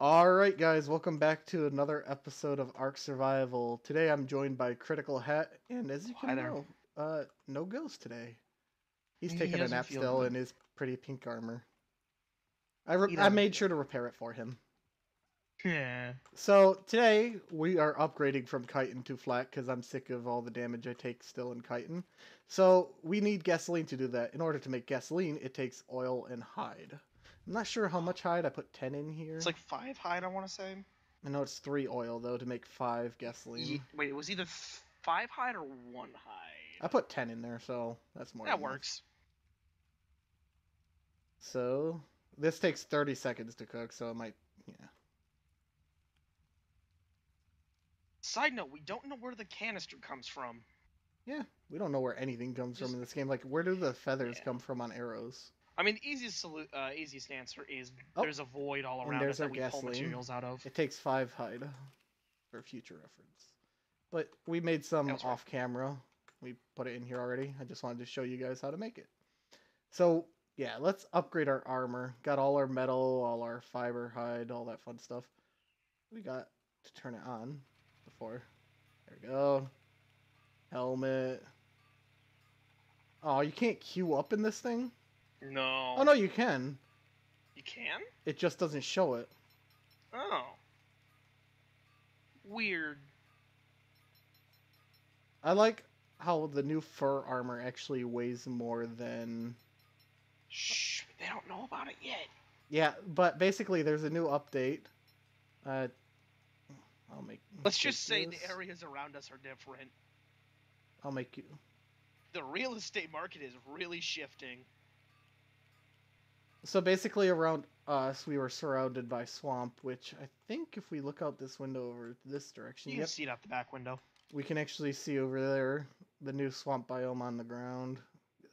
All right, guys, welcome back to another episode of Ark Survival. Today I'm joined by Critical Hat, and as you can there. know, uh, no ghost today. He's He taking a nap still good. in his pretty pink armor. I, re- I made sure to repair it for him. Yeah. So today we are upgrading from chitin to flak because I'm sick of all the damage I take still in chitin. So we need gasoline to do that. In order to make gasoline, it takes oil and hide. I'm not sure how much hide. I put 10 in here. It's like five hide, I want to say. I know it's three oil though to make five gasoline. Ye- wait, it was either f- five hide or one hide. I put 10 in there, so that's more. that enough. works. So this takes 30 seconds to cook, so it might, yeah. Side note, we don't know where the canister comes from. Yeah, we don't know where anything comes Just- from in this game. Like, where do the feathers Yeah. come from on arrows? I mean, the easiest solu- uh, easiest answer is Oh, there's a void all around it that we pull materials out of. It takes five hide for future reference. But we made some right. off camera. We put it in here already. I just wanted to show you guys how to make it. So, yeah, let's upgrade our armor. Got all our metal, all our fiber hide, all that fun stuff. We got to turn it on before. There we go. Helmet. Oh, you can't queue up in this thing? No. Oh, no, you can. You can? It just doesn't show it. Oh. Weird. I like how the new fur armor actually weighs more than. Shh, they don't know about it yet. Yeah, but basically, there's a new update. Uh, I'll make. Let's just say this. the areas around us are different. I'll make you. The real estate market is really shifting. So basically, around us, we were surrounded by swamp, which I think if we look out this window over this direction, You can yep, see it out the back window. we can actually see over there the new swamp biome on the ground.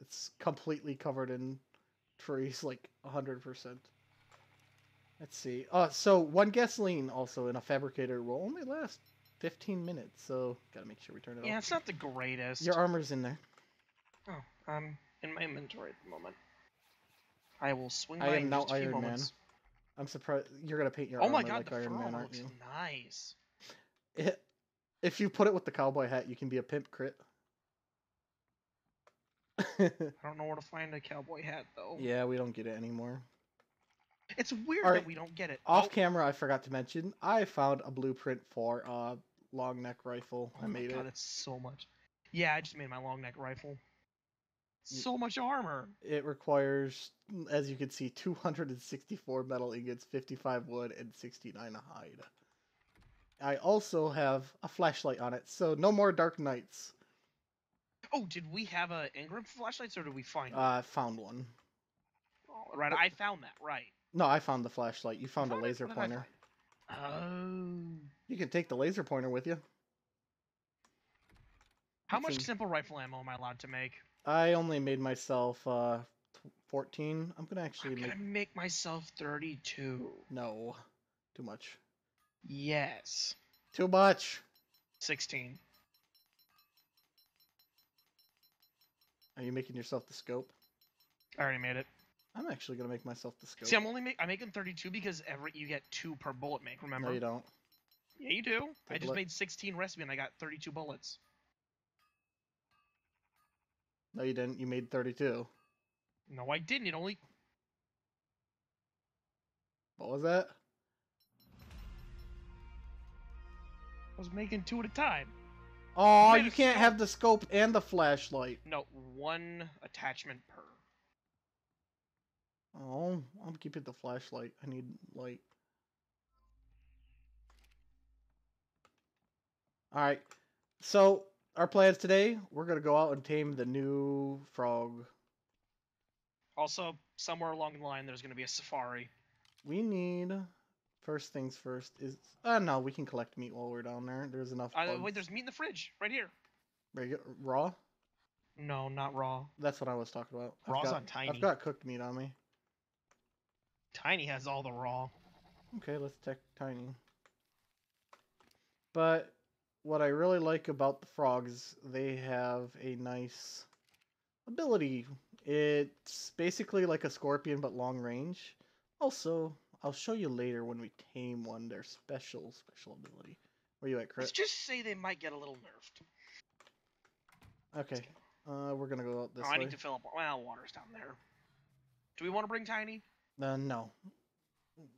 It's completely covered in trees, like hundred percent. Let's see. Uh, so one gasoline also in a fabricator will only last fifteen minutes, so gotta make sure we turn it Yeah, off. it's not the greatest. Your armor's in there. Oh, I'm in my inventory at the moment. I will swing I am now just a few Iron Man. I'm surprised you're gonna paint your Oh my god, like the Iron fur Man, looks nice. It, if you put it with the cowboy hat, you can be a pimp crit. I don't know where to find a cowboy hat though. yeah, we don't get it anymore. It's weird Alright, that we don't get it. Off oh, camera, I forgot to mention, I found a blueprint for a long neck rifle. oh I my made god, it. it's so much. Yeah, I just made my long neck rifle. So much armor. It requires, as you can see, 264 metal ingots, 55 wood, and 69 hide. I also have a flashlight on it, so no more dark nights. Oh, did we have a engram flashlights or did we find? Uh, I found one. oh, right, I found that. Right. No, I found the flashlight. You found a Found it? laser What pointer. Oh. You can take the laser pointer with you. How It's much in- simple rifle ammo am I allowed to make? I only made myself uh, tw- 14. I'm gonna actually I'm make gonna make myself 32. no, too much. Yes. Too much. 16. Are you making yourself the scope? I already made it. I'm actually gonna make myself the scope. See, I'm only make, I'm making 32 because every you get two per bullet make. Remember? no, you don't. Yeah, you do. I Take a just look. made 16 recipe and I got 32 bullets. No, you didn't. You made 32. No, I didn't. It only. What was that? I was making two at a time. Oh, you can't scope. have the scope and the flashlight. No, one attachment per. Oh, I'm keeping the flashlight. I need light. All right. So our plans today: we're gonna go out and tame the new frog. Also, somewhere along the line, there's going to be a safari. We need first things first is uh no, we can collect meat while we're down there. There's enough. Uh, wait, there's meat in the fridge right here. Regu- raw. No, not raw. That's what I was talking about. I've Raw's got, on tiny. I've got cooked meat on me. Tiny has all the raw. Okay, let's check tiny. But what I really like about the frogs, they have a nice ability. It's basically like a scorpion but long range. Also, I'll show you later when we tame one. Their special special ability. Where you at, Chris? Let's just say they might get a little nerfed. Okay. Uh, we're gonna go out this oh, way. I need to fill up. Well, water's down there. Do we want to bring Tiny? Uh, no.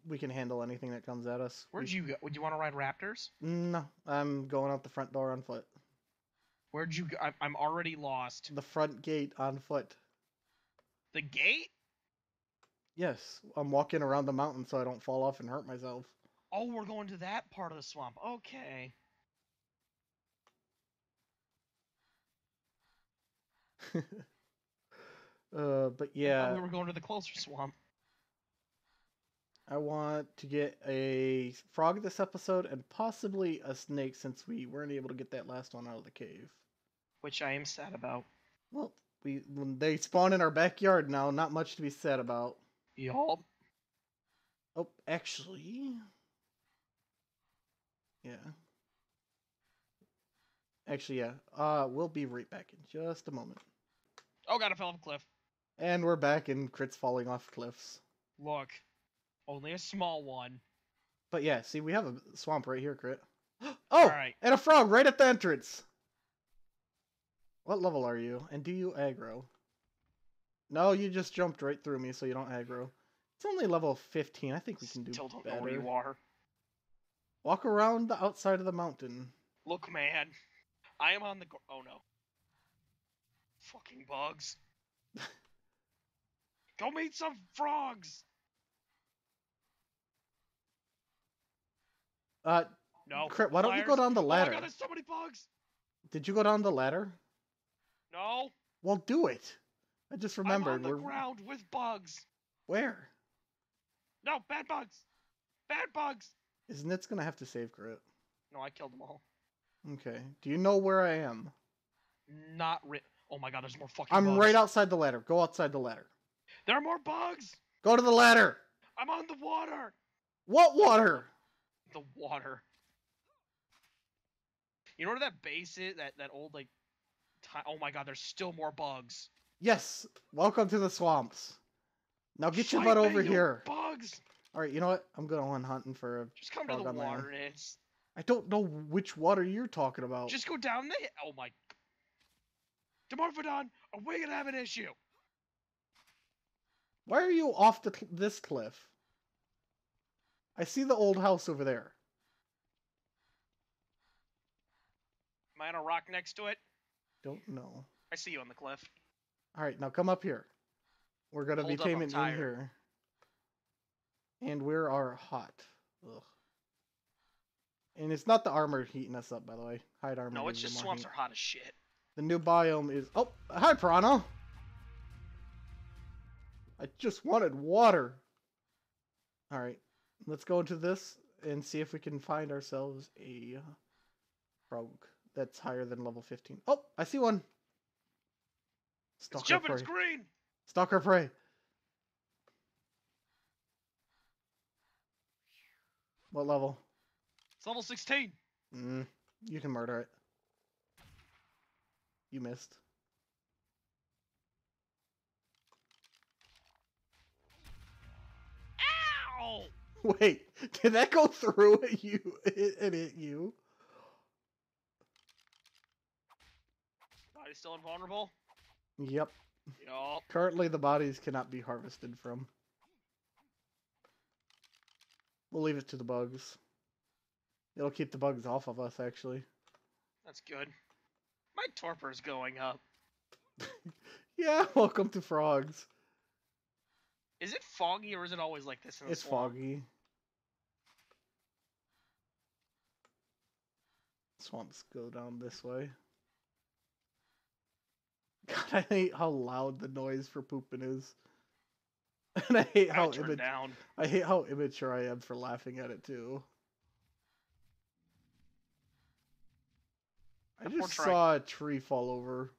We can handle anything that comes at us. Where'd We- you go? Would you want to ride Raptors? No, I'm going out the front door on foot. Where'd you go? I'm, I'm already lost. The front gate on foot. The gate? Yes, I'm walking around the mountain so I don't fall off and hurt myself. Oh, we're going to that part of the swamp. Okay. uh, but yeah, we were going to the closer swamp. I want to get a frog this episode and possibly a snake since we weren't able to get that last one out of the cave. Which I am sad about. Well, we when they spawn in our backyard now, not much to be sad about. Y'all. Oh, actually, yeah. Actually, yeah. Uh, we'll be right back in just a moment. Oh god, I fell off a cliff. And we're back in crits falling off cliffs. Look. Only a small one. But yeah, see, we have a swamp right here, crit. Oh, Alright. and a frog right at the entrance. What level are you? And do you aggro? No, you just jumped right through me, so you don't aggro. It's only level 15. I think we can do Still don't know where you are. Walk around the outside of the mountain. Look, man. I am on the. Oh no. Fucking bugs. Go meet some frogs. Uh, No. Crit, why don't you go down the ladder? Oh my god, there's so many bugs. Did you go down the ladder? No. Well, do it. I just remembered. I'm on the we're ground with bugs. where? No, bad bugs. Bad bugs. Isn't it's gonna have to save crit? No, I killed them all. Okay. Do you know where I am? Not ri- Oh my god, there's more fucking I'm bugs. right outside the ladder. Go outside the ladder. There are more bugs. Go to the ladder. I'm on the water. What water? The water. You know where that base is? That that old like. Oh my god, there's still more bugs. Yes. Welcome to the swamps. Now get your butt over here. Bugs. All right. You know what? I'm going on hunting for a. Just come to the on my own. water. I don't know which water you're talking about. just go down the. Oh my. Dimorphodon, are we gonna have an issue? Why are you off the this cliff? I see the old house over there. Am I on a rock next to it? Don't know. I see you on the cliff. All right, now come up here. We're gonna Hold be taming in here. And we are hot. Ugh. And it's not the armor heating us up, by the way. Hide armor. No, it's just swamps heat. are hot as shit. The new biome is. Oh, hi, Piranha. I just wanted water. All right, let's go into this and see if we can find ourselves a frog that's higher than level 15. Oh, I see one. It's Stalker jumping. prey. It's green. Stalker prey. What level? It's level 16. Mm, you can murder it. You missed. Ow! Wait, did that go through at you and hit you? Body's still invulnerable. Yep. Currently, the bodies cannot be harvested from. We'll leave it to the bugs. It'll keep the bugs off of us, actually. That's good. My torpor's going up. Yeah, welcome to frogs. Is it foggy or is it always like this in the It's swamp? foggy. Swamps go down this way. God, I hate how loud the noise for pooping is. And I hate How imma- down. I hate how immature I am for laughing at it too. I just saw a tree fall over.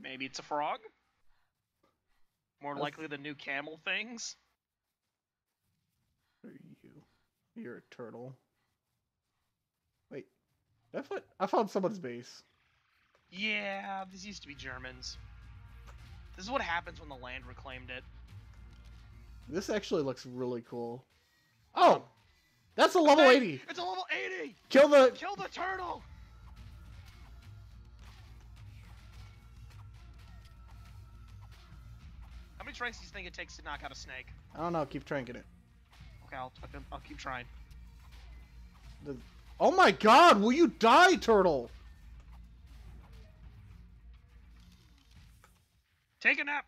Maybe it's a frog. More likely the new camel things. Are you? You're a turtle. Wait, I found I found someone's base. Yeah, this used to be Germans. This is what happens when the land reclaimed it. This actually looks really cool. Oh, that's a level Hey, 80. It's a level 80! Kill the. Kill the turtle! Many tries do you think it takes to knock out a snake? I don't know. Keep tranking it. Okay, I'll, I'll keep trying. The... Oh my god! Will you die, turtle? Take a nap!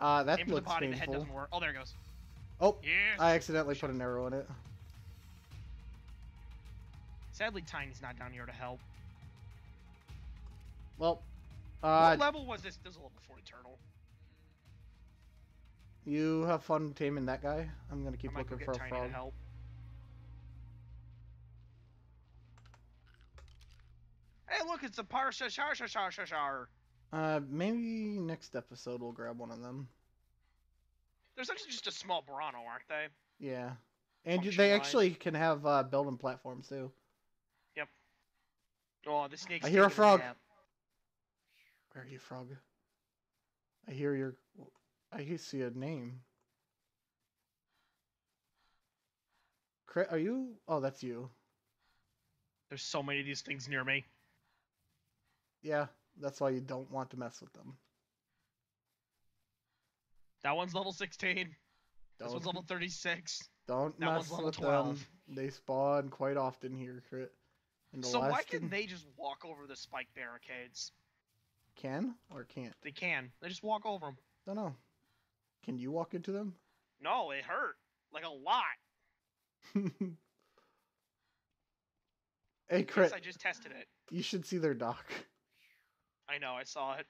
Uh, that Aim for the looks body, the head painful. doesn't work. Oh, there it goes. Oh, Yes! I accidentally put an arrow in it. Sadly, Tiny's not down here to help. Well, uh, what level was this? This is a level 40 turtle. you have fun taming that guy. I'm gonna keep go looking get for a frog. help. Hey, look, it's a Parsha Shar Shar Shar Shar Shar. Uh, maybe next episode we'll grab one of them. There's actually just a small Bronto, aren't they? Yeah, and Function they actually can have uh, building platforms too. Yep. Oh, the snake's I hear a frog. Where are you, frog? I hear your. I see a name. Crit, are you? Oh, that's you. There's so many of these things near me. Yeah, that's why you don't want to mess with them. That one's level 16. This Don't, one's level 36. don't that one's mess level with 12. them. They spawn quite often here, crit. So why can thing- they just walk over the spike barricades? Can or can't? They can. They just walk over them. Don't know. Can you walk into them? No, it hurt. Like a lot. hey, crit. I just tested it. You should see their dock. I know, I saw it.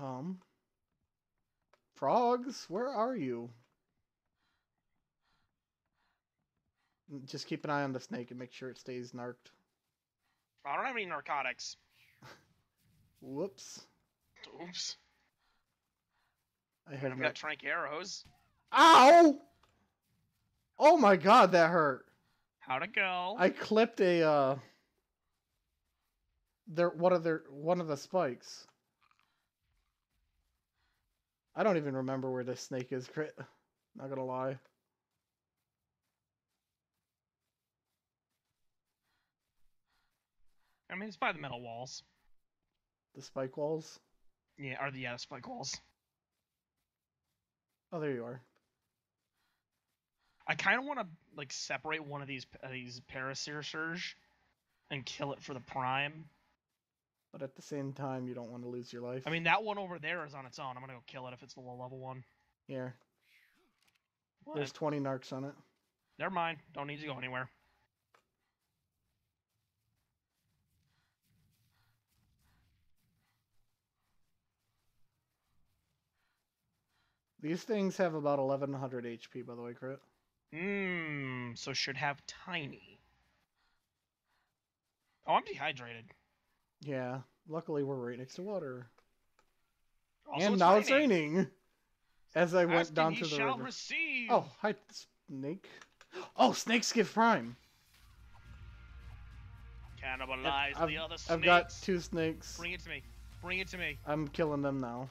Um. Frogs, where are you? Just keep an eye on the snake and make sure it stays narked. I don't have any narcotics. Whoops. Oops. I I've have got trank arrows. Ow! Oh my god, that hurt. How'd it go? I clipped a uh their one of their one of the spikes. I don't even remember where this snake is, crit. Not gonna lie. I mean, it's by the metal walls. The spike walls. Yeah, or the yeah, spike walls. Oh, there you are. I kind of want to like separate one of these uh, these Parasaursurge and kill it for the prime. But at the same time, you don't want to lose your life. I mean, that one over there is on its own. I'm gonna go kill it if it's the low level one. here. What? There's 20 narcs on it. Never mind. Don't need to go anywhere. These things have about 1100 HP, by the way, crit. Mmm. So should have tiny. Oh, I'm dehydrated. Yeah. Luckily, we're right next to water. Also, and now it's raining. As I went down to the shall river. receive. Oh, hi, snake. Oh, snakes give prime. Cannibalize I've, the other snakes. I've got two snakes. Bring it to me. Bring it to me. I'm killing them now.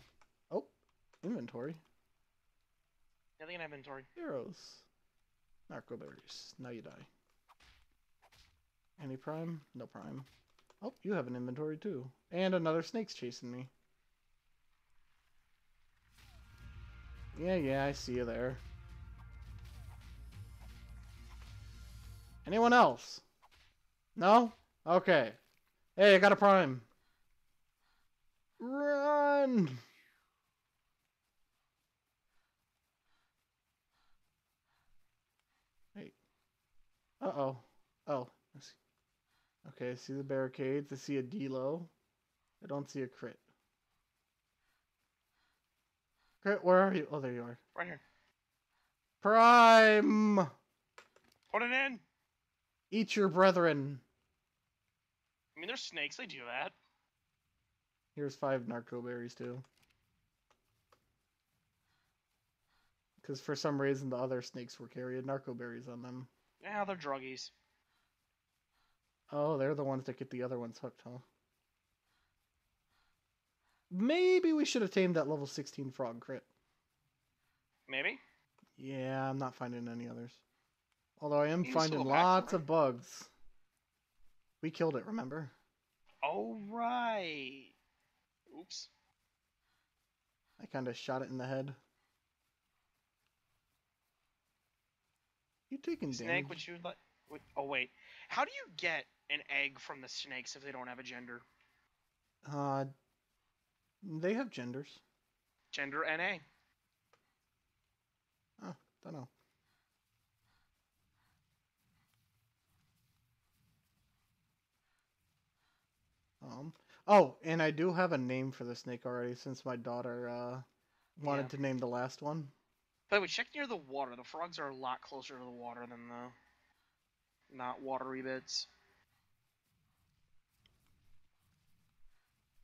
Oh, inventory. Nothing in inventory. Arrows. Narco berries. Now you die. Any prime? No prime. Oh, you have an inventory too. And another snake's chasing me. Yeah, yeah, I see you there. Anyone else? No? Okay. Hey, I got a prime. Run! Wait. Uh-oh. Oh. Okay, I see the barricades. I see a D-low. I don't see a crit. Crit, where are you? Oh, there you are. Right here. Prime! Put it in. Eat your brethren. I mean, there's snakes. They do that. Here's five narco berries too. Because for some reason the other snakes were carrying narco berries on them. Yeah, they're druggies. Oh, they're the ones that get the other ones hooked, huh? maybe we should have tamed that level 16 frog crit. Maybe. Yeah, I'm not finding any others. Although I am finding back, lots right? of bugs. We killed it, remember? Oh right. Oops. I kind of shot it in the head. You taking Snake, damage? would you like? Would, oh wait. How do you get an egg from the snakes if they don't have a gender? Uh, they have genders. Gender NA. Oh, Don't know. Um. Oh, and I do have a name for the snake already, since my daughter uh wanted Yeah. to name the last one. By the way, check near the water. The frogs are a lot closer to the water than the not watery bits.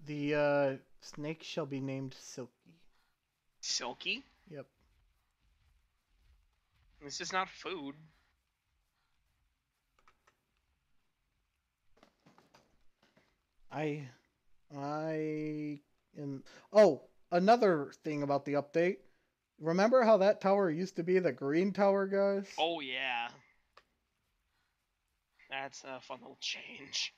The uh snake shall be named Silky. Silky. Yep. This is not food. I I am Oh, another thing about the update. Remember how that tower used to be the green tower, guys? Oh yeah. That's a fun little change.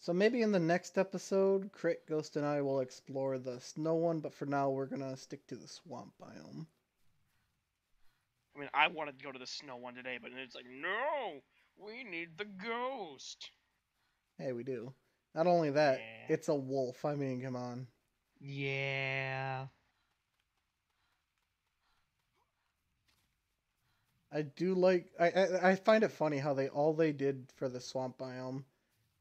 So maybe in the next episode, Crit Ghost and I will explore the snow one, but for now we're gonna stick to the swamp biome. I mean, I wanted to go to the snow one today, but it's like, no, we need the ghost. Hey, we do. Not only that, Yeah. it's a wolf. I mean, come on. Yeah. I do like. I, I I find it funny how they all they did for the swamp biome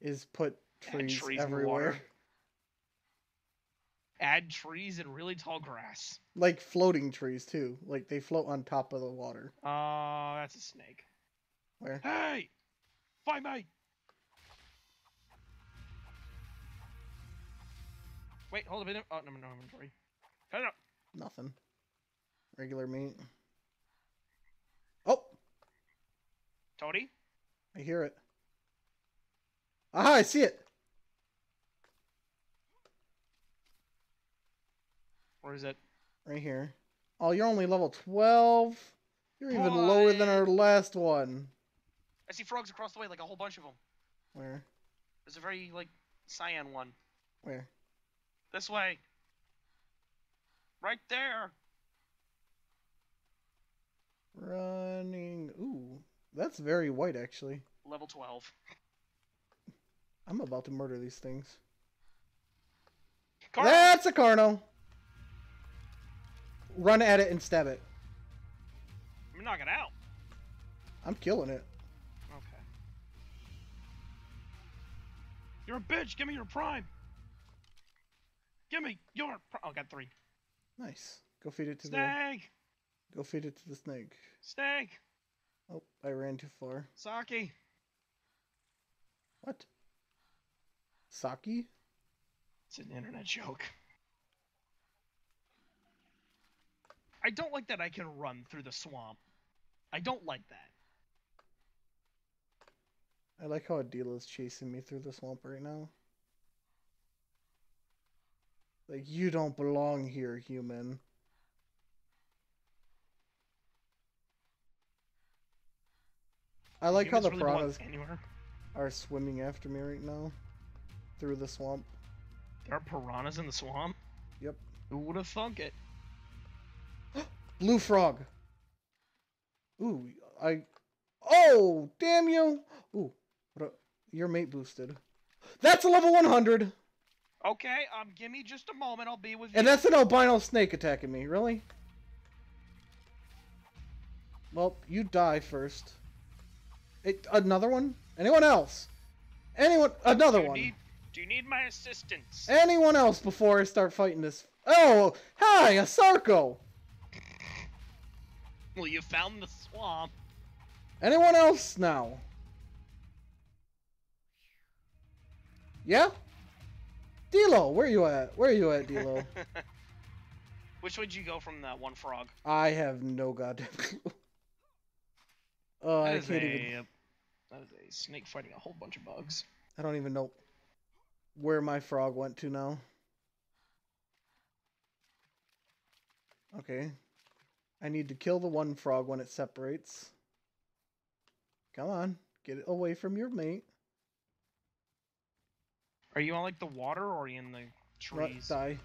is put trees, trees everywhere. Add trees and really tall grass. like floating trees too. Like they float on top of the water. Oh, that's a snake. Where? Hey! Find me! Wait, hold a minute. Oh, no, no inventory. Cut it up. Nothing. Regular meat. Oh, Toady? I hear it. Aha! I see it. Where is it? Right here. Oh, you're only level 12? You're even lower than our last one. I see frogs across the way, like a whole bunch of them. Where? There's a very, like, cyan one. Where? This way. Right there. Running. Ooh, that's very white, actually. Level 12. I'm about to murder these things. Carl! That's a Carno! Run at it and stab it. I'm knocking it out. I'm killing it. Okay. You're a bitch. Give me your prime. Give me your. Pri- oh, I got three. Nice. Go feed it to the Snake. Go feed it to the snake. Snake. Oh, I ran too far. Saki. What? Saki? It's an internet joke. I don't like that I can run through the swamp. I don't like that. I like how Adila's chasing me through the swamp right now. Like, you don't belong here, human. I like how the really piranhas are swimming after me right now. Through the swamp. There are piranhas in the swamp. Yep. Who would have thunk it? Blue frog! Ooh, I... Oh, damn you! Ooh, what a... your mate boosted. That's a level 100! Okay, um, give me just a moment. I'll be with you. And that's an albino snake attacking me, really? Well, you die first. It, another one? Anyone else? Anyone? Another do you one. Need, do you need my assistance? Anyone else before I start fighting this? Oh, hi, a Sarco! Well, you found the swamp. Anyone else now? Yeah? Dilo, where are you at? Where are you at, Dilo? Which did you go from that one frog? I have no goddamn clue. Oh, I can't even. Uh, that is a snake fighting a whole bunch of bugs. I don't even know where my frog went to now. Okay. I need to kill the one frog when it separates. Come on. Get it away from your mate. Are you on like the water or in the trees? Right die.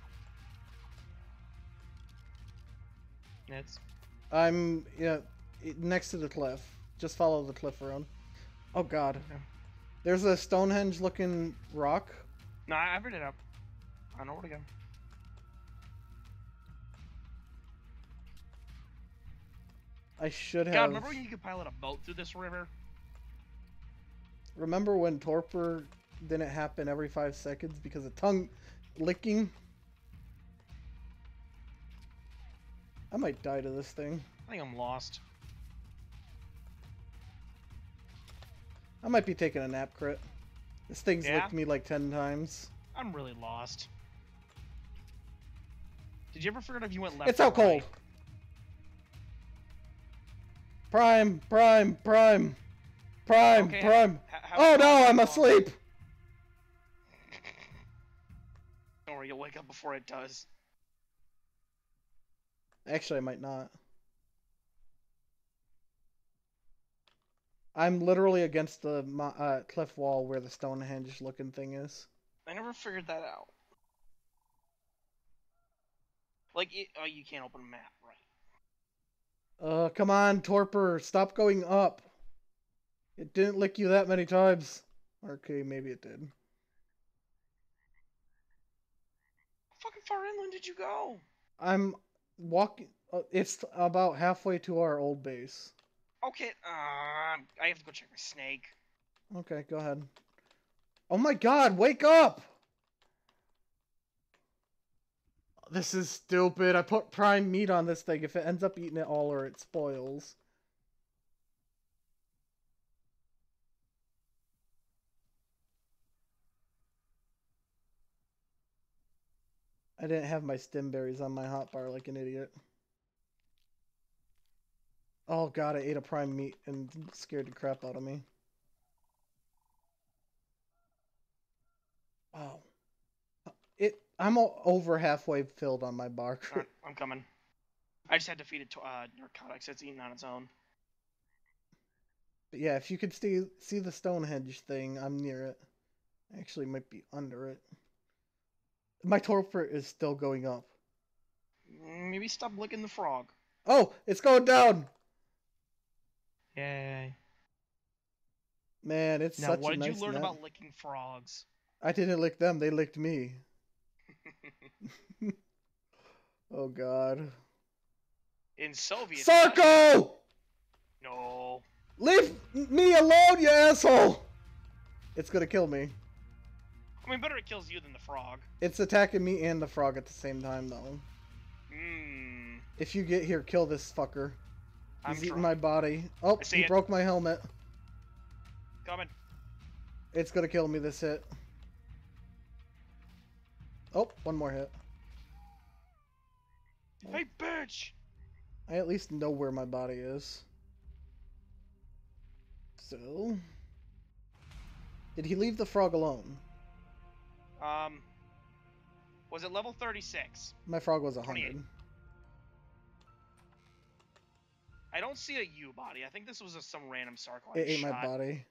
Nets. I'm yeah, next to the cliff. Just follow the cliff around. Oh God. There's a Stonehenge looking rock. no, I figured it up. I know where to go. I should have. God, remember when you could pilot a boat through this river? Remember when torpor didn't happen every five seconds because of tongue licking? I might die to this thing. I think I'm lost. I might be taking a nap crit. This thing's Yeah? licked me like ten times. I'm really lost. Did you ever figure out if you went left? It's out cold. right? Prime, prime, prime, prime, Okay, prime. H- how Oh no, I'm asleep. Don't worry, you'll wake up before it does. Actually, I might not. I'm literally against the uh, cliff wall where the Stonehenge looking thing is. I never figured that out. Like, it, oh, you can't open a map, right? Uh, come on, Torpor, stop going up. It didn't lick you that many times. Okay, maybe it did. How fucking far inland did you go? I'm walking. Uh, it's about halfway to our old base. Okay, uh, I have to go check my snake. Okay, go ahead. Oh my god, wake up! This is stupid. I put prime meat on this thing. If it ends up eating it all or it spoils. I didn't have my stim berries on my hot bar like an idiot. Oh god, I ate a prime meat and scared the crap out of me. Wow. It I'm over halfway filled on my bar. Alright, I'm coming. I just had to feed it to uh, narcotics. It's eating on its own. But yeah, if you could see see the Stonehenge thing, I'm near it. I actually might be under it. My torpor is still going up. Maybe stop licking the frog. Oh, it's going down. Yay. Man, it's Now, such what a did nice you learn net. about licking frogs? I didn't lick them; they licked me. Oh God. In Soviet. Sarco, No. leave me alone, you asshole! It's gonna kill me. I mean, better it kills you than the frog. It's attacking me and the frog at the same time, though. Mmm. If you get here, kill this fucker. I'm He's eating trying. my body. Oh, he it. broke my helmet. Coming. It's gonna kill me this hit. Oh, one more hit. Hey, bitch! I at least know where my body is. So... Did he leave the frog alone? Um. Was it level 36? My frog was 28. 100. I don't see a U body. I think this was a, some random Sarco. It ate my body.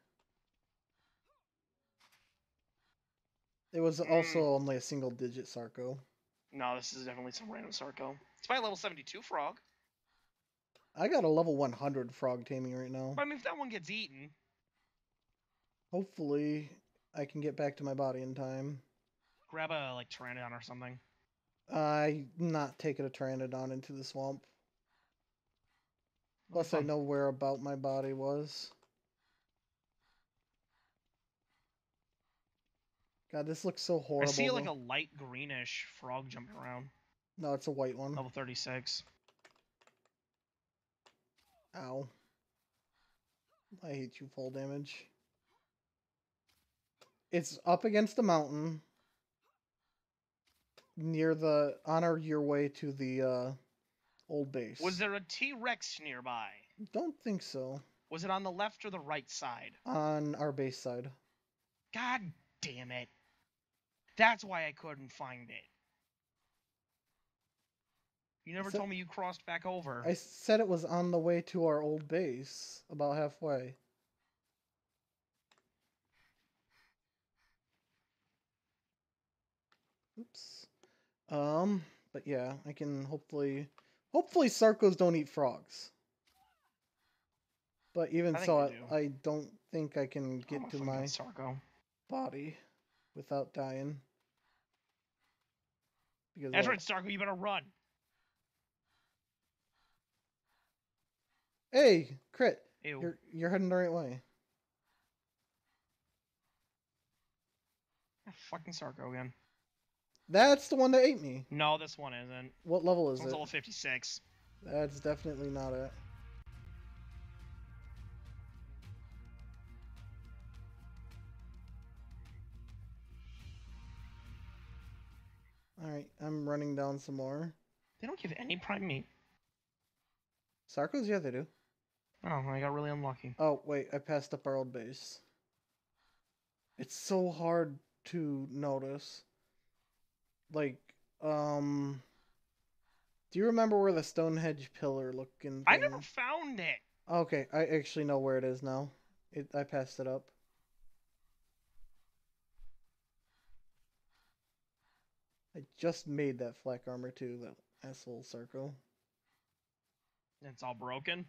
It was Mm. also only a single digit sarco. No, this is definitely some random sarco. It's my level 72 frog. I got a level 100 frog taming right now. But I mean, if that one gets eaten, Hopefully, I can get back to my body in time. grab a like Pteranodon or something. I'm not taking a Pteranodon into the swamp. Plus, I know where about my body was. God, this looks so horrible. I see like a light greenish frog jumping around. No, it's a white one. Level 36. Ow. I hate you, full damage. It's up against a mountain. Near the on our your way to the uh old base. Was there a T Rex nearby? Don't think so. Was it on the left or the right side? On our base side. God damn it. That's why I couldn't find it. You never So- told me you crossed back over. I said it was on the way to our old base, about halfway. Oops. Um, but yeah, I can hopefully, hopefully Sarcos don't eat frogs. But even I so, I, do. I don't think I can Oh, get to my Sarco. body without dying. Because That's right, Sarco. You better run. Hey, crit! Ew. You're you're heading the right way. Fucking Sarco again. That's the one that ate me. No, this one isn't. What level This is one's it? level 56. That's definitely not it. Alright, I'm running down some more. They don't give any prime meat. Sarcos? Yeah, they do. Oh, I got really unlucky. Oh, wait, I passed up our old base. It's so hard to notice. Like, um. Do you remember where the Stonehenge pillar looking I never found it. Okay, I actually know where it is now. It I passed it up. I just made that flak armor too, that asshole circle. It's all broken.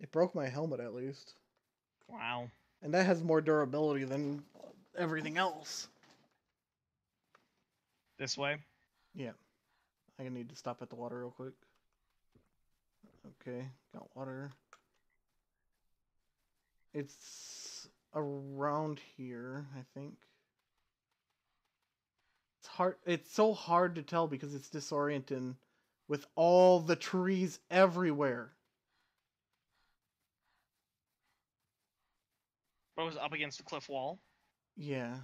It broke my helmet at least. Wow. And that has more durability than everything else. This way. Yeah. I need to stop at the water real quick. Okay, got water. It's around here, I think. It's hard it's so hard to tell because it's disorienting with all the trees everywhere. But it was up against the cliff wall. Yeah.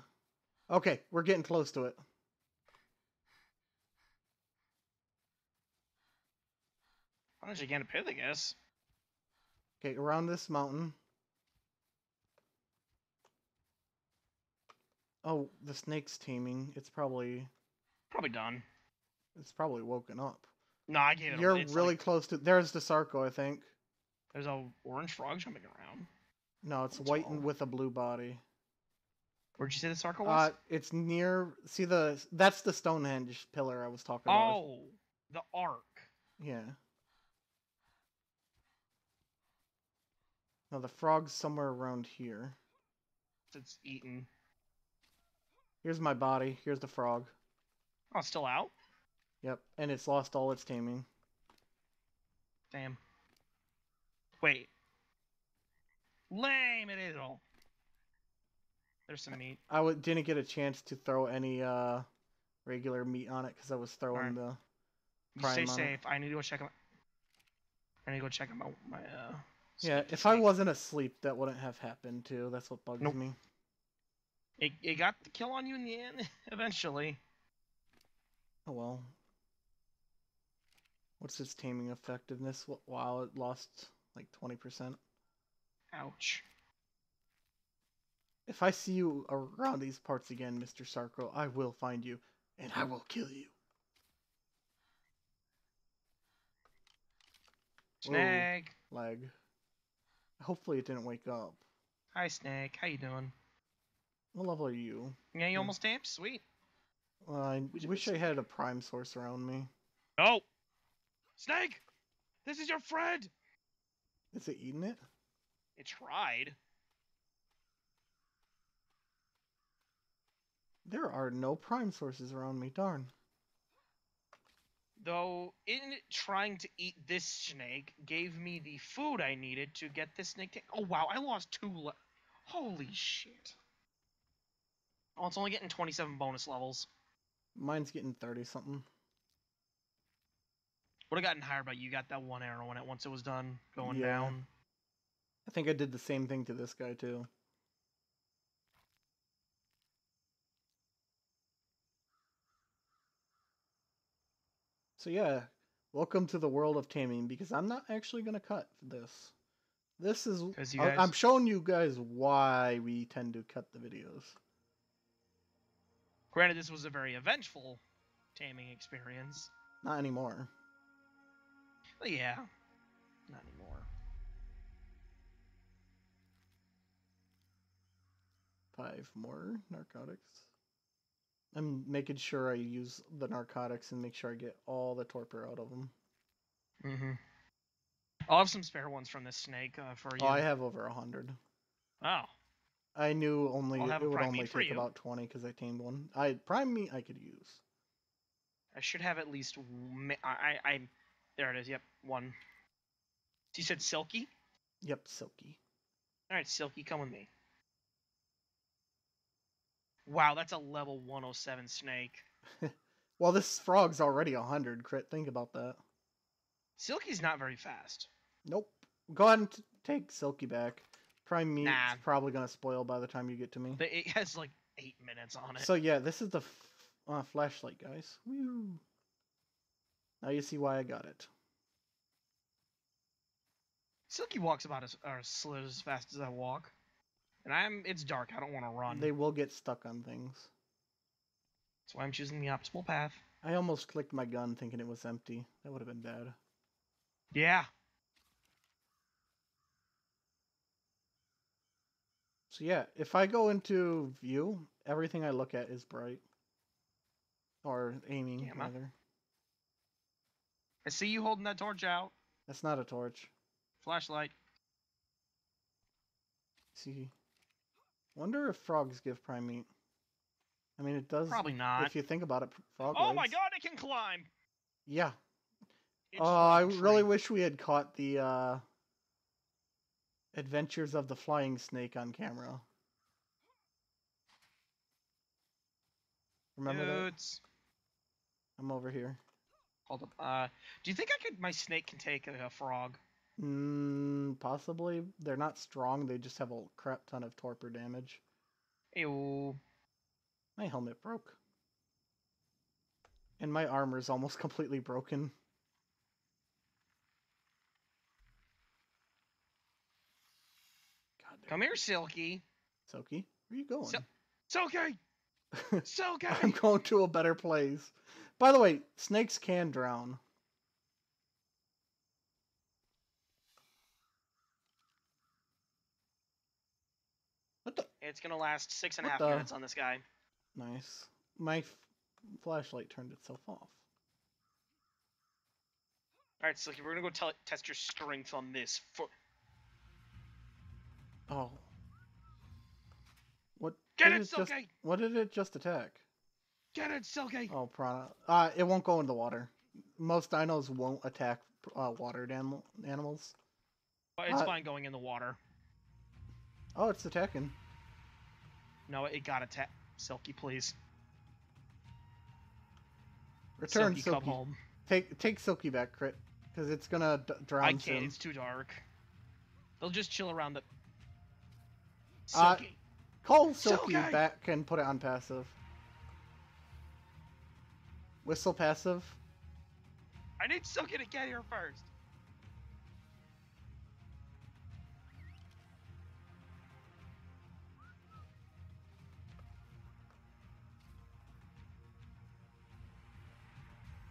Okay, we're getting close to it. Not you get a pit, I guess. Okay, around this mountain. Oh, the snake's taming. It's probably Probably done. it's probably woken up. No, I gave it. You're really like- close to. There's the Sarco, I think. there's a orange frog jumping around. No, it's That's white and with a blue body. Where'd you say the circle was? Uh, it's near. See the. That's the Stonehenge pillar I was talking about. oh, the arc. Yeah. No, the frog's somewhere around here. It's eaten. Here's my body. Here's the frog. Oh, it's still out. Yep, and it's lost all its taming. Damn. Wait. Lame it is all. There's some meat. I w- didn't get a chance to throw any uh regular meat on it because I was throwing the. You stay on it. safe. I need to go check on. I need to go check my my uh. Yeah, sleep if I wasn't asleep, that wouldn't have happened too. That's what bugs Nope. me. It, it got the kill on you in the end, eventually. Oh well. What's its taming effectiveness? Wh- Wow, it lost like twenty percent. Ouch. If I see you around these parts again, Mister Sarco, I will find you and I will kill you. Whoa. Snake. Leg. Hopefully, it didn't wake up. Hi, Snake. How you doing? What level are you? Yeah, you Hmm. almost tamed? Sweet. Well, I We wish I had a prime source around me. No! Snake! This is your friend! Is it eating it? It tried. There are no prime sources around me. Darn. Though, in trying to eat this snake, gave me the food I needed to get this snake to- Oh, wow, I lost two le- Holy shit. Oh, it's only getting 27 bonus levels. Mine's getting thirty something. Would have gotten higher, but you got that one arrow in it once it was done going Yeah. down. I think I did the same thing to this guy too. So yeah, welcome to the world of taming because I'm not actually gonna cut this. This is I- I'm showing you guys why we tend to cut the videos. Granted, this was a very eventful taming experience. Not anymore. Yeah. Not anymore. Five more narcotics. I'm making sure I use the narcotics and make sure I get all the torpor out of them. Mm-hmm. I'll have some spare ones from this snake uh, for you. Oh, I have over a hundred. Oh. I knew only it would only take about twenty because I tamed one. I prime meat I could use. I should have at least. I, I, I there it is. Yep, one. So you said Silky. Yep, silky. All right, Silky, come with me. Wow, that's a level 107 snake. Well, this frog's already a hundred. Crit. Think about that. Silky's not very fast. Nope. Go ahead and t- take silky back. Prime meat's Nah. probably gonna spoil by the time you get to me. The- It has like eight minutes on it. So yeah, this is the f- uh, flashlight, guys. Woo. Now you see why I got it. Silky walks about as, or slow as fast as I walk, and I'm. It's dark. I don't want to run. They will get stuck on things. That's why I'm choosing the optimal path. I almost clicked my gun thinking it was empty. That would have been bad. Yeah. So yeah, if I go into view, everything I look at is bright. Or aiming, Gamma. rather. I see you holding that torch out. That's not a torch. Flashlight. See. Wonder if frogs give prime meat. I mean, it does. Probably not. If you think about it, frog Oh my god, it can climb. Yeah. It's Oh, I really wish we had caught the uh, Adventures of the Flying Snake on camera. Remember that? I'm over here. Hold up. Uh, do you think I could? My snake can take a, a frog. Mm, possibly. They're not strong. They just have a crap ton of torpor damage. Ew. My helmet broke. And my armor is almost completely broken. God damn. Come here, Silky. Silky, where are you going? Sil- Silky. Silky. I'm going to a better place. By the way, snakes can drown. What the? It's gonna last six and a half the- minutes on this guy. Nice. My f- flashlight turned itself off. All right, Silky, we're gonna go tell test your strength on this. For- Oh. What? Get did it, just- Silky. What did it just attack? Get it, Silky. Oh, Piranha. Uh, it won't go in the water. Most dinos won't attack uh, water animal animals. But it's uh, fine going in the water. Oh, it's attacking. No, it got attacked. Silky, please. Return Silky, Silky. come home. Take take Silky back, crit, because it's gonna d- drown I can't. soon. It's too dark. They'll just chill around the. Uh, Silky. Call Silky Silky! back and put it on passive. Whistle passive. I need Silky to get here first.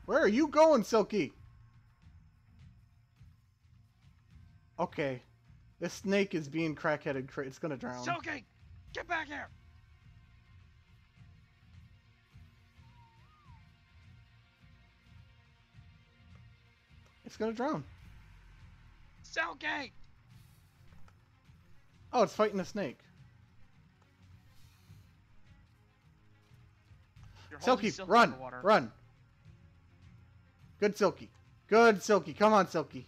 Where are you going, Silky? Okay. This snake is being crackheaded. cra- It's gonna drown. Silky, get back here. It's gonna drown. Silky. Oh, it's fighting a snake. Silky, Silky run, run. Good Silky. Good Silky. Come on, Silky.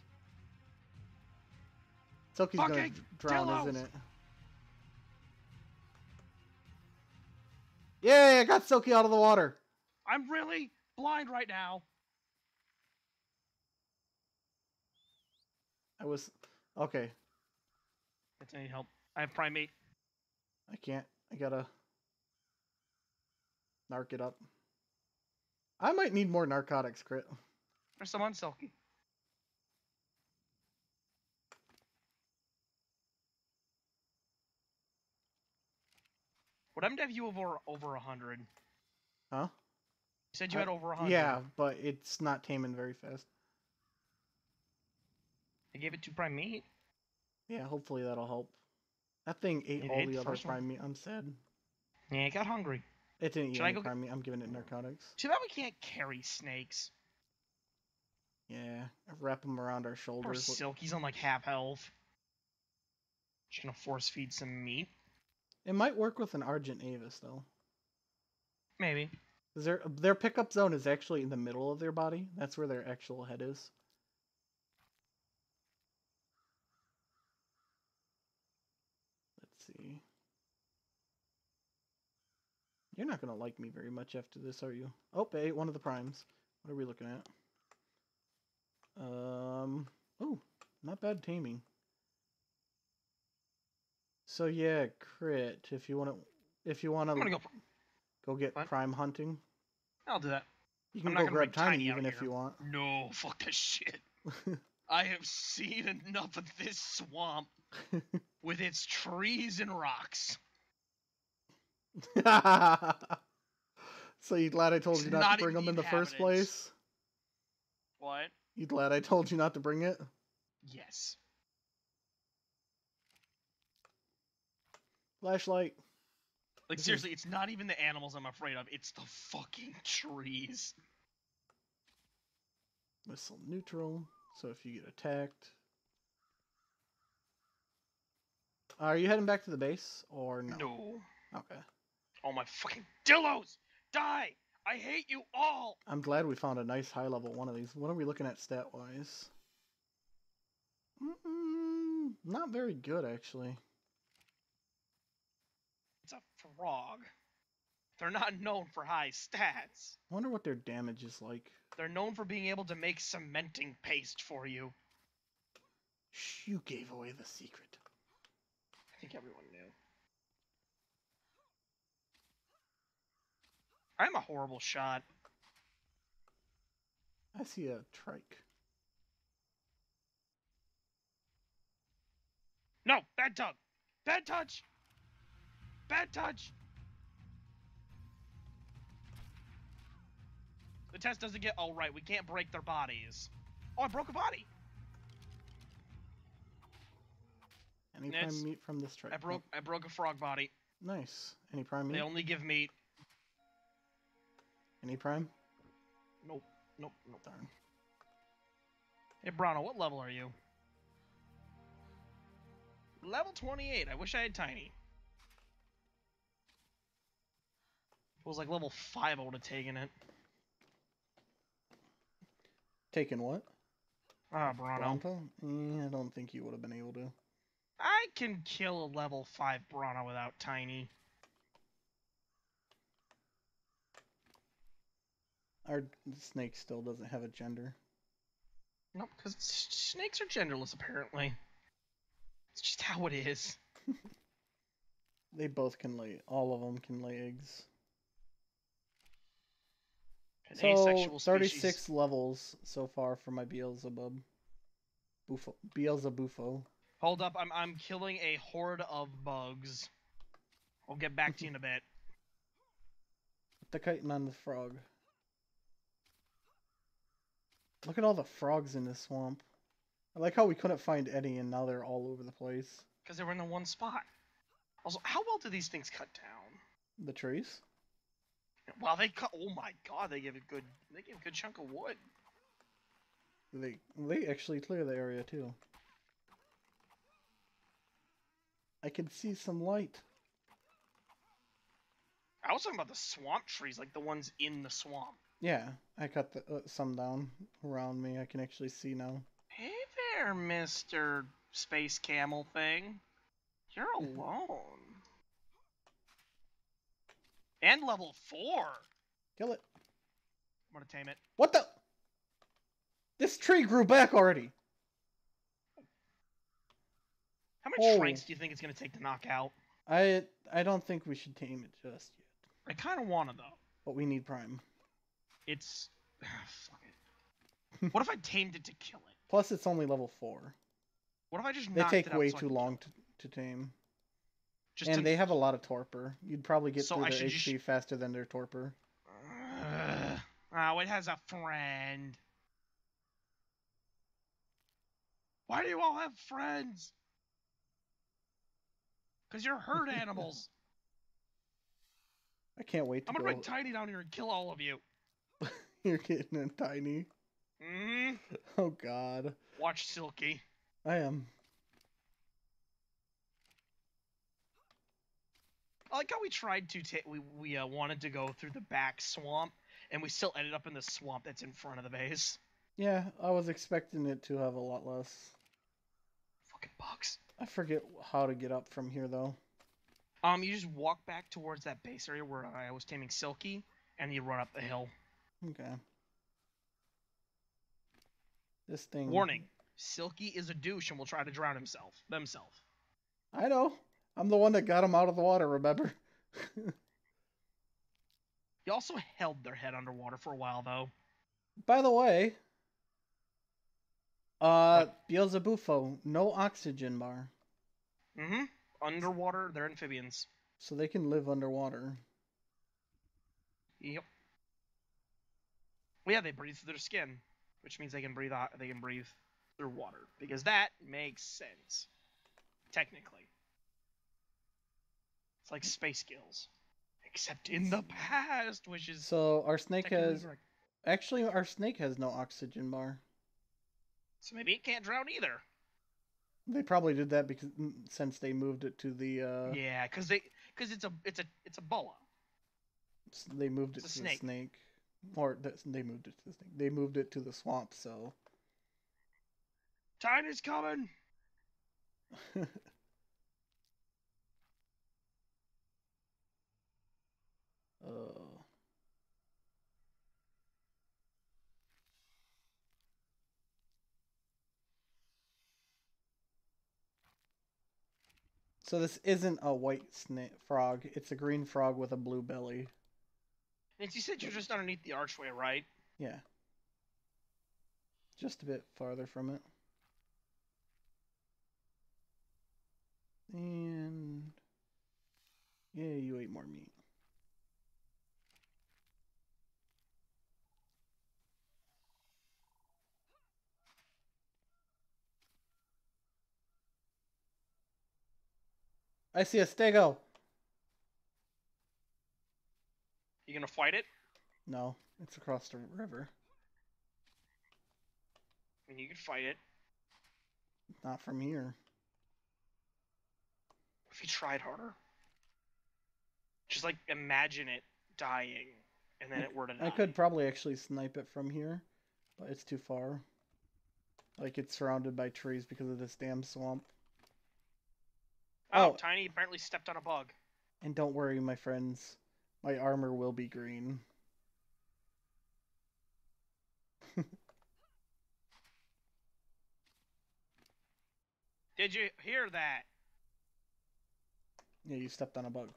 Silky's gonna drown, Dillos. isn't it? Yay, I got Silky out of the water. I'm really blind right now. I was okay. If any help, I have prime meat. I can't. I gotta narc it up. I might need more narcotics, crit. There's someone Silky. What happened to have you over over a hundred? Huh? You said you I- had over a hundred. Yeah, but it's not taming very fast. I gave it two prime meat. Yeah, hopefully that'll help. That thing ate It all ate the the other one. prime meat. I'm sad. Yeah, I got hungry. It didn't eat Should any go prime meat. I'm giving it narcotics. Too bad we can't carry snakes. Yeah, wrap them around our Poor shoulders. Look- Silky's on like half health. Just gonna force feed some meat. It might work with an Argentavis though. Maybe. their their pickup zone is actually in the middle of their body. That's where their actual head is. Let's see. You're not gonna like me very much after this, are you? Oh, I ate one of the primes. What are we looking at? Um. Oh, not bad taming. So yeah, crit. If you want to, if you want gonna go. For, go get What? prime hunting, I'll do that. you can go grab tiny, Tiny even if you want. No, fuck this shit. I have seen enough of this swamp with its trees and rocks. so you glad I told It's you not, not to bring them in the the first place? What? You glad I told you not to bring it? Yes. Flashlight. Like seriously, it's not even the animals I'm afraid of. It's the fucking trees. Missile neutral. So if you get attacked. Are you heading back to the base or no? No. Okay. Oh my fucking dillos! Die! I hate you all! I'm glad we found a nice high level one of these. What are we looking at stat wise? Mm, not very good actually. It's a frog. They're not known for high stats. I wonder what their damage is like. They're known for being able to make cementing paste for you. Shh, you gave away the secret. I think everyone knew. I'm a horrible shot. I see a trike. No, bad tug. Bad touch. Bad touch. The test doesn't get. all right. we can't break their bodies. Oh, I broke a body. Any prime meat from this trike? I broke. I broke a frog body. Nice. Any prime meat? They only give meat. Any prime? Nope. Nope. Nope. Darn. Hey, Brano, what level are you? Level 28. I wish I had tiny. If it was like level 5, I would have taken it. Taken what? Ah, Brano. Bronto? Eh, I don't think you would have been able to. I can kill a level 5 Brano without tiny. Our snake still doesn't have a gender. Nope, because snakes are genderless, apparently. It's just how it is. They both can lay. All of them can lay eggs. An So asexual thirty-six species. levels so far for my Beelzebub. Bufo. Beelzebufo. Hold up, I'm, I'm killing a horde of bugs. I'll get back to you in a bit. Put the kite on the frog. Look at all the frogs in this swamp. I like how we couldn't find any and now they're all over the place. Because they were in the one spot. Also, how well do these things cut down? The trees? Well, they cut. Oh my god, they give a good. They give a good chunk of wood. They they actually clear the area too. I can see some light. I was talking about the swamp trees, like the ones in the swamp. Yeah, I cut the, uh, some down around me. I can actually see now. Hey there, Mister Space Camel thing. You're alone. And level four. Kill it. I'm gonna tame it. What the? This tree grew back already. How many Oh. strength do you think it's gonna take to knock out? I I don't think we should tame it just yet. I kind of wanna though. But we need prime. It's fuck it. What if I tamed it to kill it? Plus, it's only level four. What if I just They take way so too long to, to tame. Just and to- they have a lot of torpor. You'd probably get So through I their should just- HP faster than their torpor. Ugh. Oh, it has a friend. Why do you all have friends? Because you're herd animals. I can't wait to I'm gonna go. bring Tiny down here and kill all of you. You're getting a tiny. hmm Oh God, Watch Silky. I am. I like how we tried to ta- we we uh, wanted to go through the back swamp, and we still ended up in the swamp that's in front of the base. Yeah, I was expecting it to have a lot less. Fucking bugs. I forget how to get up from here though. Um, you just walk back towards that base area where I was taming Silky, and you run up the hill. Okay. This thing. Warning: Silky is a douche and will try to drown himself. Themself. I know. I'm the one that got him out of the water. Remember? He also held their head underwater for a while, though. By the way, uh, Beelzebufo, no oxygen bar, Mm-hmm. Underwater, they're amphibians. so they can live underwater. Yep. Yeah, they breathe through their skin, which means they can breathe out. They can breathe through water because that makes sense, technically. It's like space skills, except in the past, which is So our snake has actually our snake has no oxygen bar. So maybe it can't drown either. They probably did that because mm, since they moved it to the uh, yeah, because they because it's a it's a it's a boa. s- they moved it It's a to snake. the snake, or th- they moved it to the snake. They moved it to the swamp. So Tiny's coming. uh, So this isn't a white snake frog. It's a green frog with a blue belly. You said you're just underneath the archway, right? Yeah. Just a bit farther from it. And yeah, you ate more meat. I see a stego. You gonna fight it? No, it's across the river. I mean, you could fight it Not from here. if you tried harder. Just like imagine it dying, and then I- it were to die. I could probably actually snipe it from here, but it's too far. Like it's surrounded by trees because of this damn swamp. Oh, Oh. Tiny apparently stepped on a bug. And don't worry, my friends, my armor will be green. Did you hear that? Yeah, you stepped on a bug.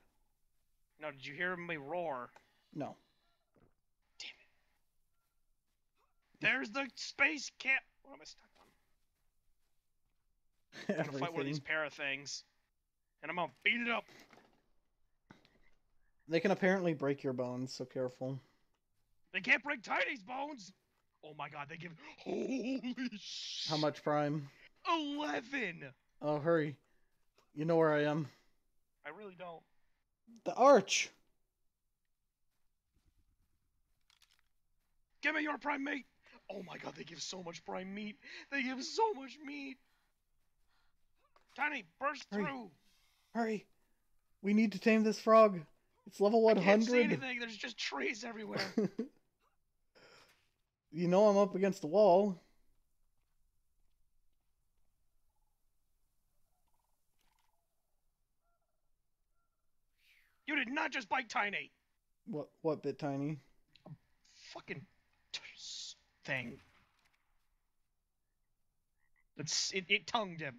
No, did you hear me roar? No. Damn it. There's the space camp. What am I stuck on? I'm gonna fight one of these para things, and I'm gonna beat it up. They can apparently break your bones, so careful. They can't break Tiny's bones. Oh my god, they give. Holy sh! How much prime? Eleven. Oh, hurry. You know where I am. I really don't. The arch! Give me your prime meat. Oh my god, they give so much prime meat. They give so much meat. Tiny, burst Hurry. through. Hurry! We need to tame this frog. It's level I can't see 100. anything. There's just trees everywhere. you know I'm up against the wall. you did not just bite Tiny. What what bit tiny? A Fucking thing. It's it, it tongued him.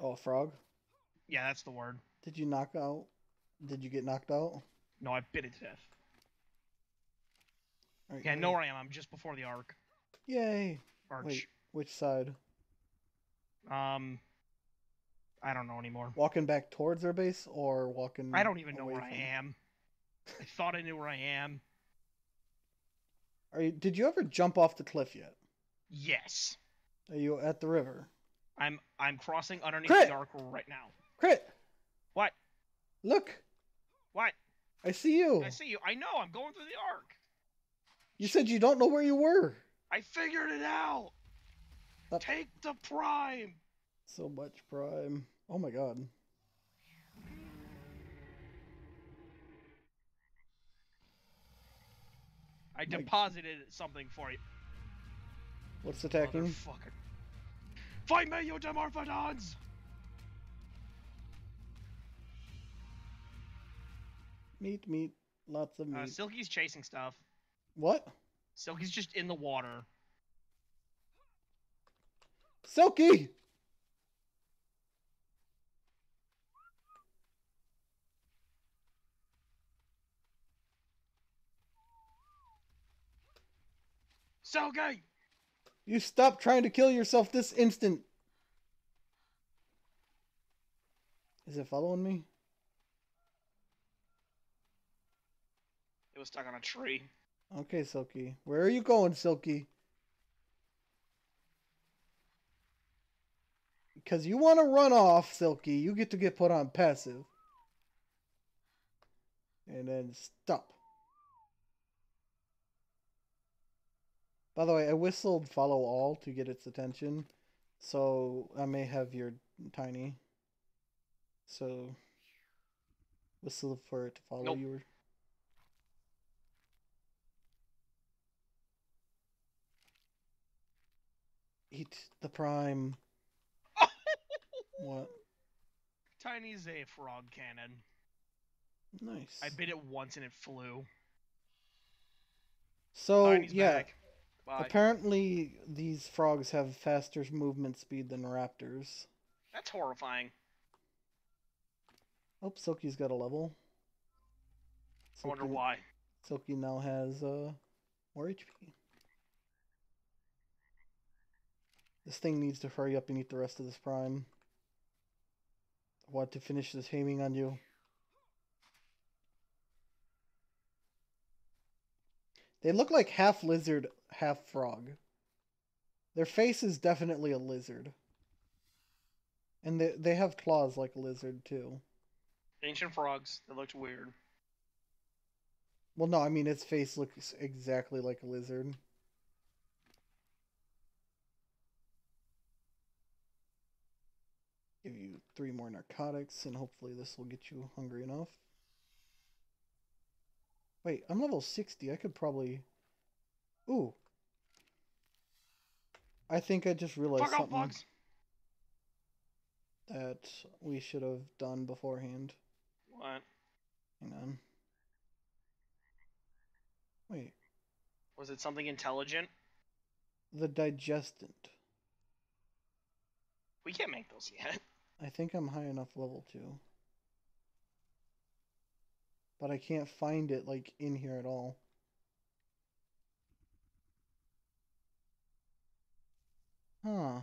Oh, a frog. Yeah, that's the word. Did you knock out? Did you get knocked out? No, I bit it to death. Alright, Yeah, I know where I am. I'm just before the arc. Yay! Arch. Wait, which side? Um, I don't know anymore. Walking back towards our base or walking? I don't even know where I am. I thought I knew where I am. Are you? Did you ever jump off the cliff yet? Yes. Are you at the river? I'm I'm crossing underneath Crit! the arc right now. Crit. What? Look, What? I see you. I see you. I know. I'm going through the arc. You said you don't know where you were. I figured it out. Uh, Take the prime. So much prime. Oh my god. I My- deposited something for you. What's attacking? Motherfucker. Fight me, you Dimorphodons! Meat, meat, lots of meat. Uh, Silky's chasing stuff. what? Silky's just in the water. Silky! Silky! You stop trying to kill yourself this instant. Is it following me? It was stuck on a tree. Okay, Silky. Where are you going, Silky? Because you want to run off, Silky, you get to get put on passive. And then stop. By the way, I whistled follow all to get its attention. So I may have your tiny. So whistle for it to follow Nope. you. Eat the prime. What? Tiny's a frog cannon. Nice. I bit it once and it flew. So Tiny's yeah, back. Bye. apparently these frogs have faster movement speed than raptors. That's horrifying. Oh, Silky's got a level. I wonder why. Silky now has uh more HP. This thing needs to hurry up and eat the rest of this prime. I want to finish this haming on you. They look like half lizard, half frog. Their face is definitely a lizard. And they they have claws like a lizard too. Ancient frogs. They looked weird. Well, no, I mean its face looks exactly like a lizard. Give you three more narcotics, and hopefully this will get you hungry enough. Wait, I'm level 60. I could probably. Ooh. I think I just realized Fuck something bugs. that we should have done beforehand. What? Hang on. Wait, Was it something intelligent? the digestant. We can't make those yet. I think I'm high enough level two. But I can't find it like in here at all. Huh.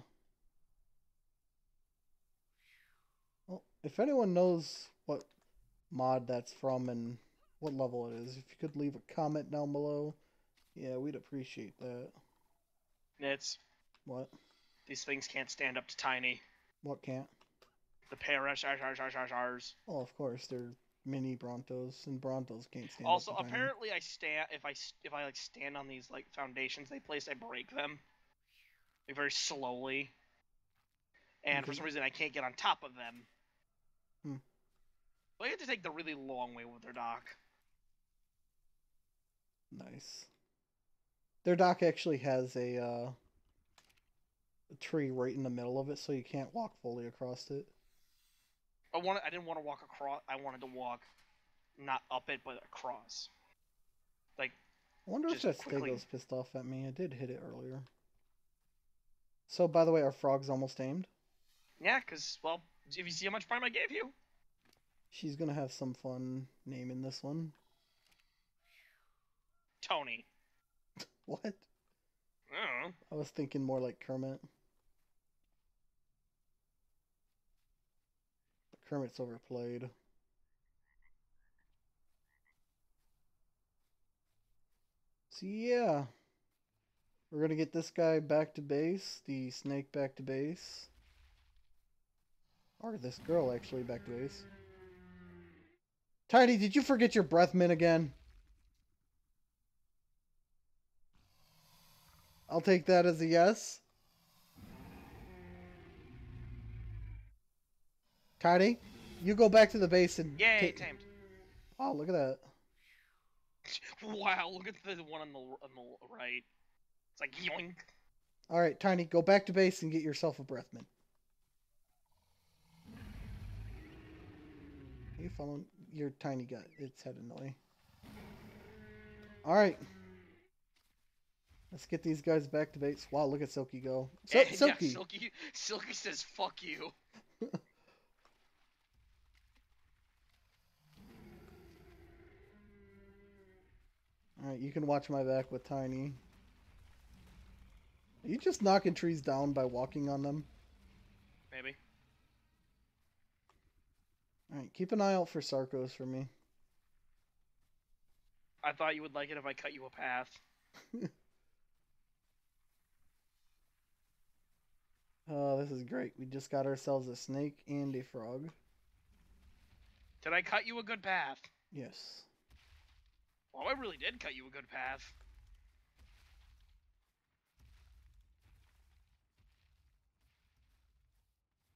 Well, if anyone knows what mod that's from and what level it is, if you could leave a comment down below, yeah, we'd appreciate that. It's What? these things can't stand up to Tiny. What can't? The parasaurs. Oh, of course, they're mini Brontos, and Brontos can't stand Also, apparently, I stand if I s- if I like stand on these like foundations they place, I break them, like very slowly. And for some reason, I can't get on top of them. Hmm. So I have to take the really long way with their dock. Nice. Their dock actually has a uh, a tree right in the middle of it, so you can't walk fully across it. I wanted, I didn't want to walk across. I wanted to walk, not up it, but across. Like I wonder if that quickly. Stego's pissed off at me. I did hit it earlier. So, by the way, our frog's almost aimed. yeah, because well, if you see how much prime I gave you, She's gonna have some fun naming this one. Tony. What? I don't know. I was thinking more like Kermit. But Kermit's overplayed. So yeah, We're gonna get this guy back to base, the snake back to base. Or this girl actually back to base. Tiny, did you forget your breath mint again? I'll take that as a yes. Tiny, you go back to the base and Yay, take- tamed. Oh, look at that. Wow, look at the one on the on the right. It's like yoink. All right, Tiny, go back to base and get yourself a breath mint. Are you following your tiny gut? Its head annoying. All right. Let's get these guys back to base. Wow, look at Silky go. So, Yeah, Silky. Silky. Silky says fuck you. All right, you can watch my back with Tiny. Are you just knocking trees down by walking on them? Maybe. All right, keep an eye out for Sarcos for me. I thought you would like it if I cut you a path. Oh, this is great. We just got ourselves a snake and a frog. Did I cut you a good path? Yes. Well, I really did cut you a good path.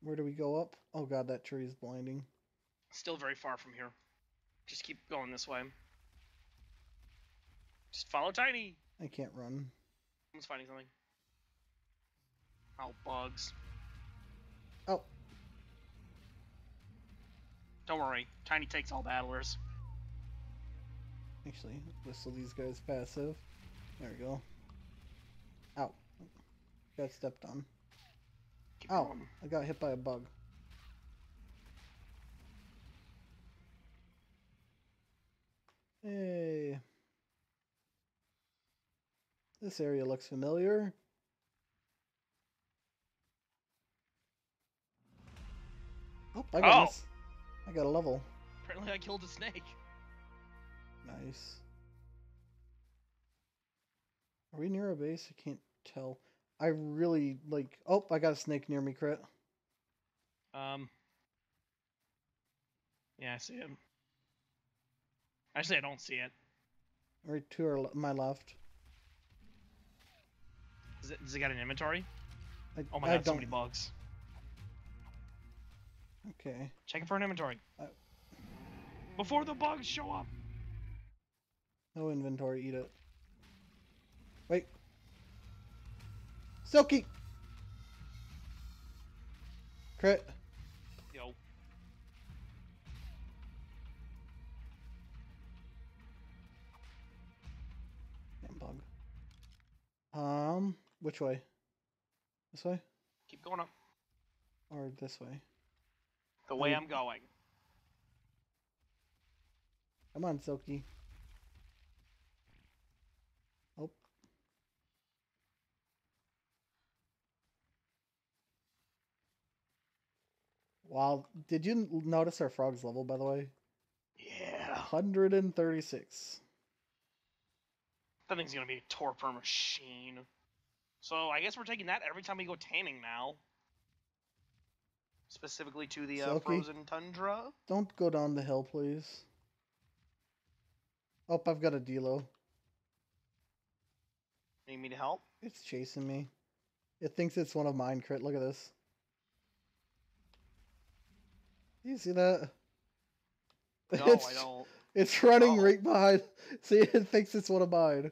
Where do we go up? Oh god, that tree is blinding. Still very far from here. Just keep going this way. Just follow Tiny. I can't run. Someone's finding something. Oh, bugs. Oh, Don't worry. Tiny takes all battlers. actually, whistle these guys passive. There we go. Ow. Got stepped on. Ow. I got hit by a bug. Hey. This area looks familiar. Oh, I got Oh. I got a level. Apparently I killed a snake. Nice. Are we near a base? I can't tell. I really like. Oh, I got a snake near me, crit. Um. Yeah, I see him. Actually, I don't see it. Right to our, my left. Does it, does it got an inventory? I, Oh my I god, so many bugs. Okay. Check it for an inventory. Uh, Before the bugs show up. No inventory. Eat it. Wait. Silky. Crit. Yo. Damn bug. Um, which way? This way Keep going up. or this way? The way Wait. I'm going. Come on, Silky. Wow, did you notice our frog's level, by the way? Yeah. 136. That thing's gonna be a torpor machine. So I guess we're taking that every time we go taming now. Specifically to the uh, frozen tundra. Don't go down the hill, please. Oh, I've got a Dilo. Need me to help? It's chasing me. It thinks it's one of mine, Crit. Look at this. You see that? No, it's, I don't. It's running Oh. right behind. See, it thinks it's one of mine.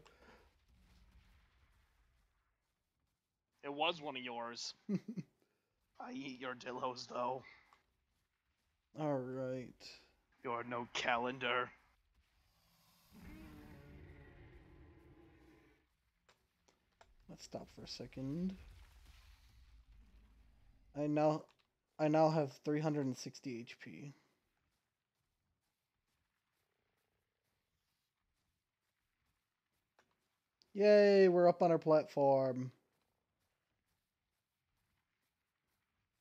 It was one of yours. I eat your dillos though. All right. You're no calendar. Let's stop for a second. I now, I now have 360 HP. Yay, we're up on our platform.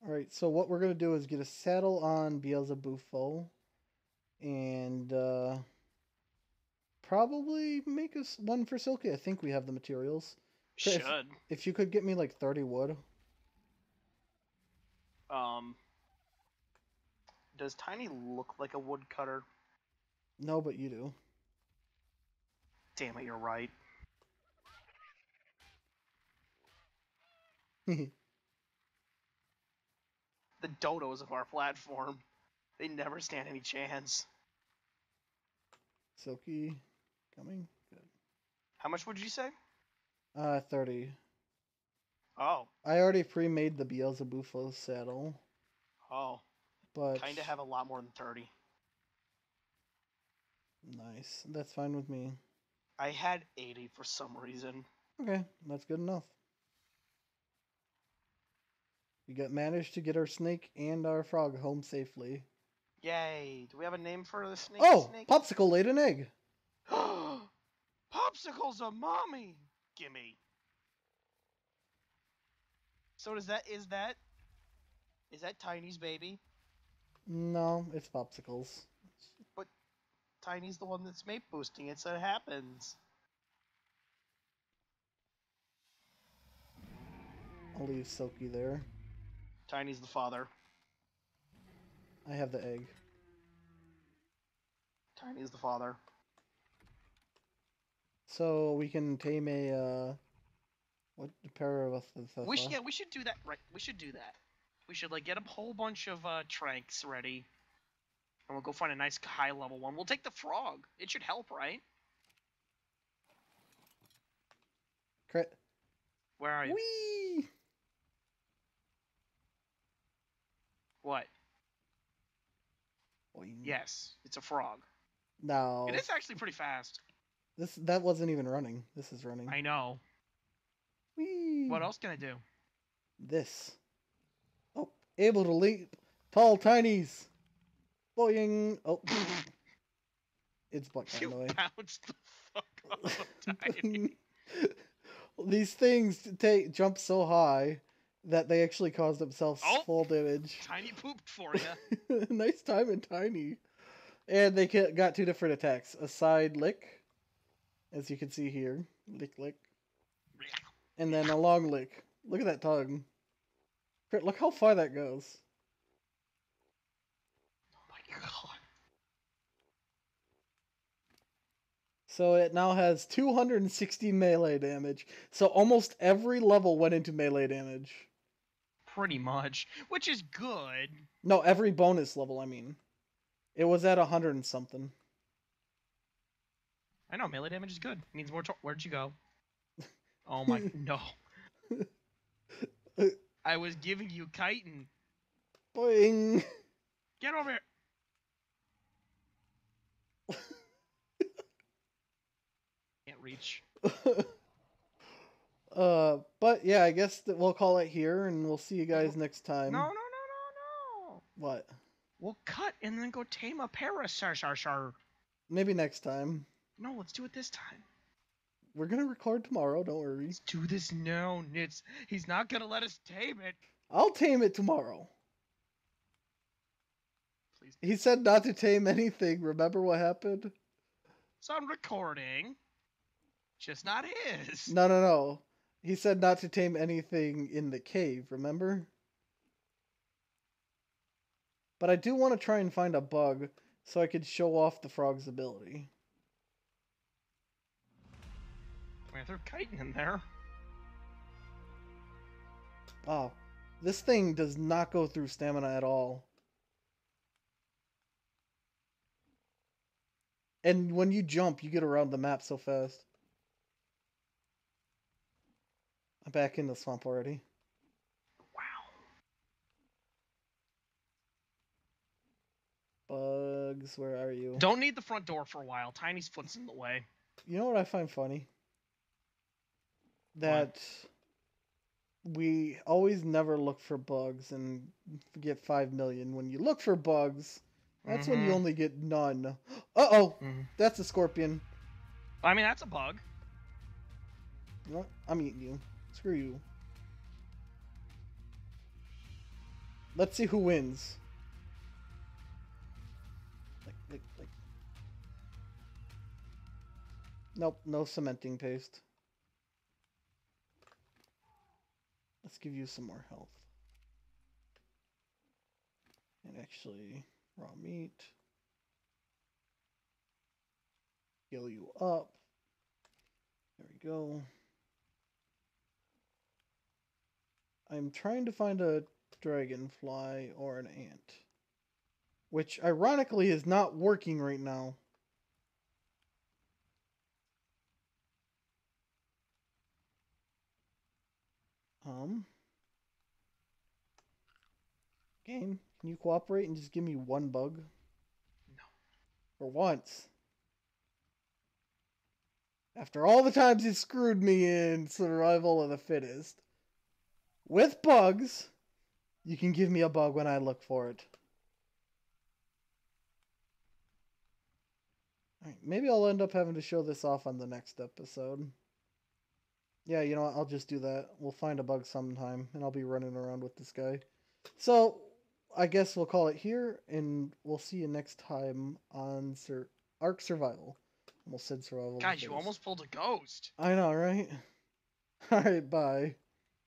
Alright, so what we're going to do is get a saddle on Beelzebufo and uh, probably make us one for Silky. I think we have the materials. Okay, if- Should. If you could get me like 30 wood. Um. Does Tiny look like a woodcutter? No, but you do. Damn it, you're right. The dodos of our platform. They never stand any chance. Silky coming. Good. How much would you say? Uh, 30. Oh. I already pre-made the Beelzebufo saddle, Oh. but Kinda have a lot more than 30. nice. That's fine with me. I had 80 for some reason. Okay, that's good enough. We got managed to get our snake and our frog home safely. Yay. Do we have a name for the snake? Oh, snake? Popsicle laid an egg. Popsicle's a mommy. Gimme. So does that is that is that Tiny's baby? No, it's Popsicles. But Tiny's the one that's mate boosting it, so it happens. I'll leave Silky there. Tiny's the father. I have the egg. Tiny's the father. So we can tame a uh what the pair of We should yeah, we should do that right. We should do that. We should like get a whole bunch of uh tranks ready. And we'll go find a nice high level one. We'll take the frog. It should help, right? Crit. Where are you? Whee! What? Boing. Yes, it's a frog. No. It is actually pretty fast. This that wasn't even running. This is running. I know. Whee! What else can I do? This. Oh, able to leap tall tinies. Boing. Oh. it's butt You of bounced the fuck off Tiny. These things take jump so high that they actually cause themselves Oh. full damage. Tiny pooped for you. nice time and tiny. And they got two different attacks: a side lick, as you can see here, lick lick, and then a long lick. Look at that tongue. Look how far that goes. Oh my god. So it now has 260 melee damage. So almost every level went into melee damage. Pretty much. Which is good. No, every bonus level, I mean. It was at 100 and something. I know, melee damage is good. means more. Where'd you go? Oh my. no. I was giving you chitin. Boing! Get over here. Can't reach. uh, but yeah, I guess that we'll call it here, and we'll see you guys next time. No, no, no, no, no. What? We'll cut and then go tame a parasaur. Sar, sar. Maybe next time. No, let's do it this time. We're gonna record tomorrow. Don't worry. Let's do this now, Nitz. He's not gonna let us tame it. I'll tame it tomorrow. Please. He said not to tame anything. Remember what happened? So I'm recording. Just not his. No, no, no. He said not to tame anything in the cave, remember? But I do want to try and find a bug so I could show off the frog's ability. I threw chitin in there. Oh, this thing does not go through stamina at all. And when you jump, you get around the map so fast. I'm back in the swamp already. Wow. Bugs, where are you? Don't need the front door for a while. Tiny's foot's in the way. You know what I find funny? That we always never look for bugs and get 5 million. When you look for bugs, that's when you Mhm. only get none. Uh oh, Mhm. that's a scorpion. I mean, that's a bug. You know what? I'm eating you. Screw you. Let's see who wins. Like, like, like. Nope, no cementing paste. Let's give you some more health. And actually, raw meat. Heal you up. There we go. I'm trying to find a dragonfly or an ant. Which, ironically, is not working right now. Um... Game, can you cooperate and just give me one bug? No. For once. After all the times you screwed me in survival of the fittest. With bugs, you can give me a bug when I look for it. Alright, maybe I'll end up having to show this off on the next episode. Yeah, you know what? I'll just do that. We'll find a bug sometime, and I'll be running around with this guy. So, I guess we'll call it here, and we'll see you next time on Sur- Ark Survival. Almost said survival. Guys, you almost pulled a ghost. I know, right? Alright, bye.